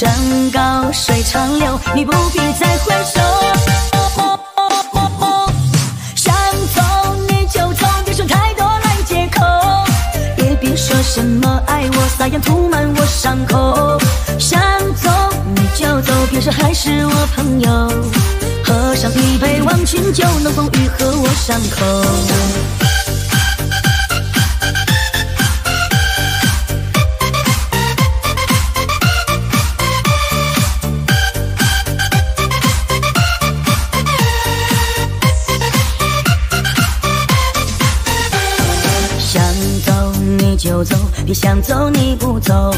山高水长流，你不必再回首。想走你就走，别说太多烂借口，也别说什么爱我，撒盐涂满我伤口。想走你就走，别说还是我朋友，喝上一杯忘情酒，能否愈合我伤口？想走你就走，别想走你不走。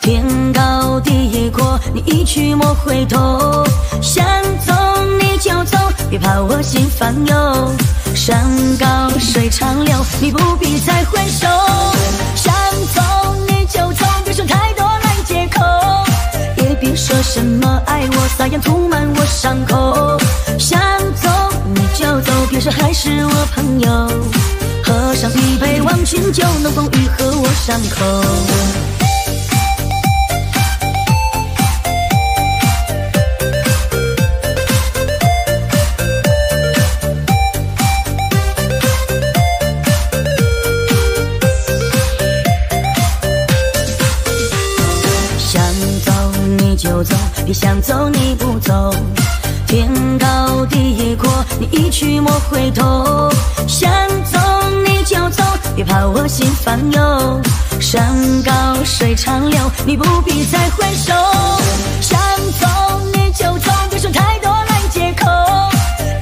天高地也阔，你一去莫回头。想走你就走，别怕我心烦忧。山高水长流，你不必再回首。想走你就走，别说太多烂借口，也别说什么爱我，撒盐涂满我伤口。想走你就走，别说还是我朋友。喝上一杯忘情酒，能否愈合我伤口？想走你就走，别想走你不走。天高地阔，你一去莫回头。想走。我心烦忧，山高水长流，你不必再回首。想走你就走，别说太多烂借口，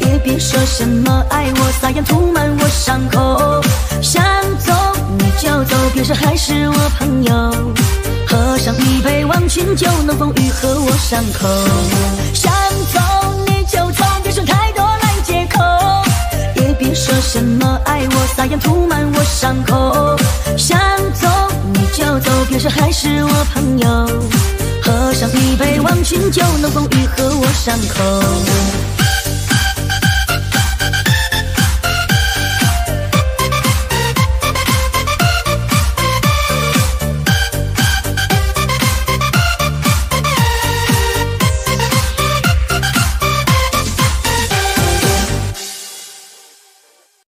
也别说什么爱我，撒盐涂满我伤口。想走你就走，别说还是我朋友，喝上一杯忘情酒，能否愈合我伤口？想撒盐涂满我。伤口，想走你就走，别说还是我朋友。喝上一杯忘情酒，能否愈合我伤口？